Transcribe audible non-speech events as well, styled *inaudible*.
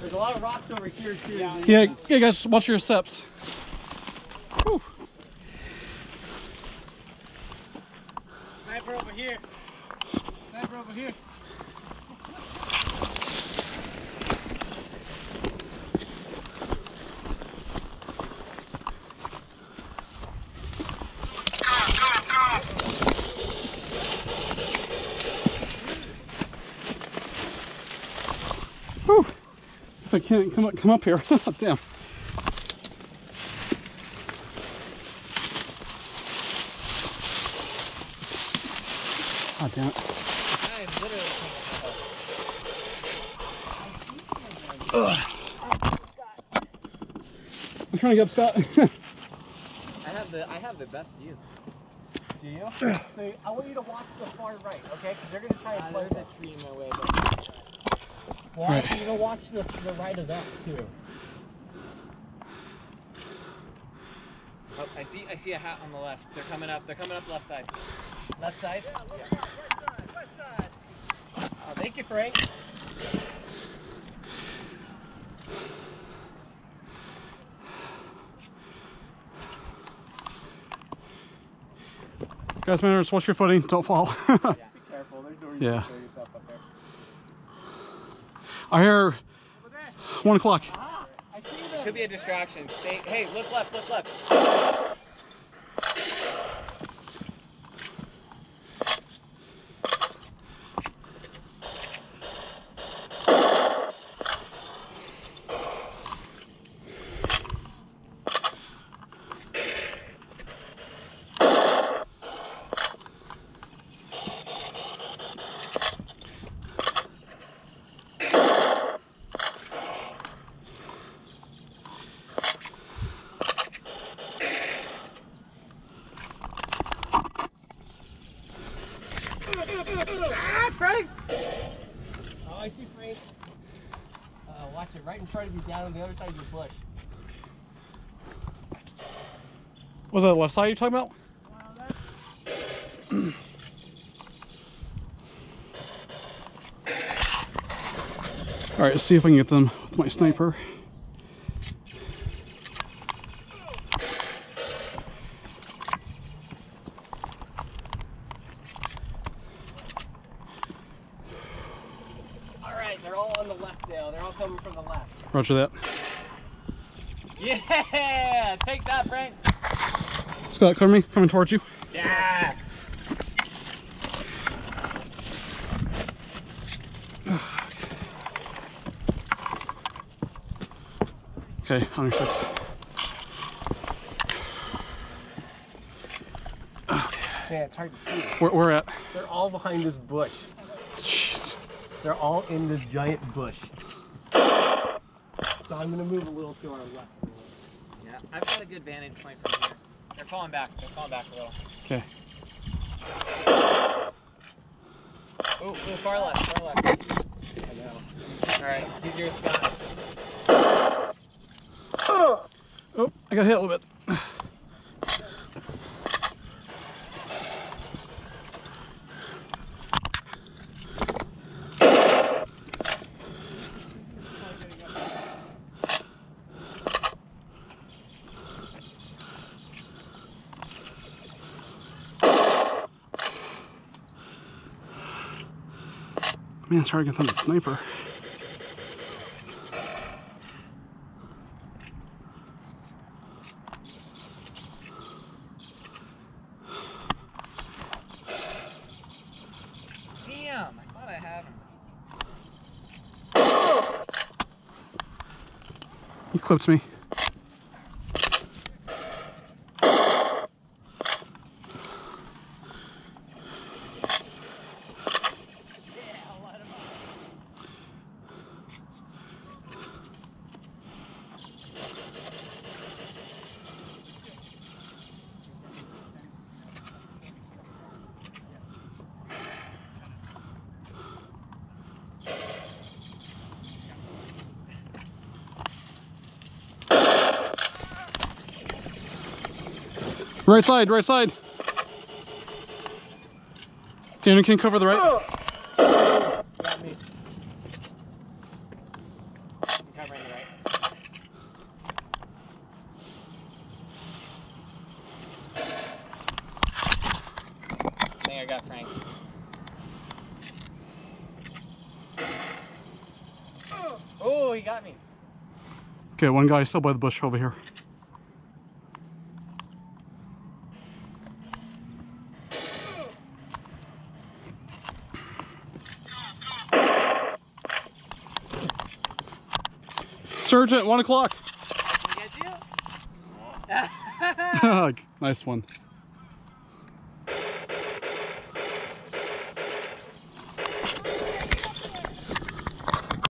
There's a lot of rocks over here too. Yeah. Yeah, yeah, guys, watch your steps. Whew. Sniper over here. Sniper over here. Guess I can't come up, come up here. *laughs* Oh, damn. Oh, damn it. I'm trying to get up, Scott. *laughs* I have the I have the best view. Do you? *sighs* so I want you to watch the far right, okay? Because they're gonna try and play the tree in my way. But... Well, I Right. want you to watch the, the right of that too. Oh, I see. I see a hat on the left. They're coming up. They're coming up left side. Left side. Left side. Left Oh, uh, thank you, Frank. Guys, manners, watch your footing. Don't fall. *laughs* Be careful. There's no reason Yeah. to show yourself up there. I hear one o'clock. Could be a distraction. Stay. Hey, look left. Look left. Ah, Frank! Oh, I see Frank. Uh, watch it right in front of you, down on the other side of your bush. Was that the left side you're talking about? All right, let's see if I can get them with my sniper. They're all on the left now. They're all coming from the left. Roger that. Yeah. Take that, Frank. Scott, cover me, coming towards you. Yeah. Okay, 106. Yeah, it's hard to see. Where, where at? They're all behind this bush. Jeez. They're all in this giant bush. So I'm gonna move a little to our left. Yeah. I've got a good vantage point from here. They're falling back. They're falling back a little. Okay. Oh, far left. Far left. I know. All right. He's yours, Scott. Oh, I got hit a little bit. Man, to get them the sniper. Damn. I thought I had him. He clipped me. Right side, right side. Daniel can cover the right. Got Covering the right. I think I got Frank. Oh, he got me. Okay, one guy still by the bush over here. Sergeant, one o'clock. Did get you? *laughs* *laughs* nice one.